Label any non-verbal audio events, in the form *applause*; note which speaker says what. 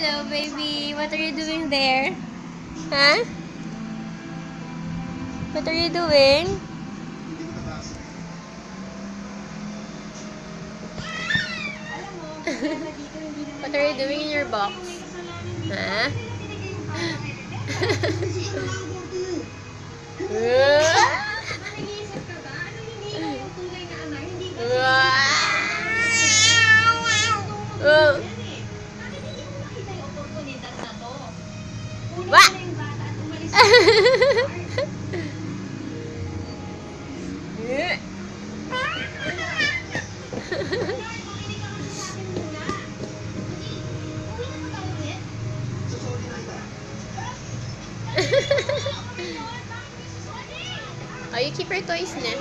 Speaker 1: Hello, baby. What are you doing there? Huh? What are you doing? *laughs* What are you doing in your box? Huh? *laughs*
Speaker 2: わっえっあ、ユキプレー
Speaker 1: トいいっすね。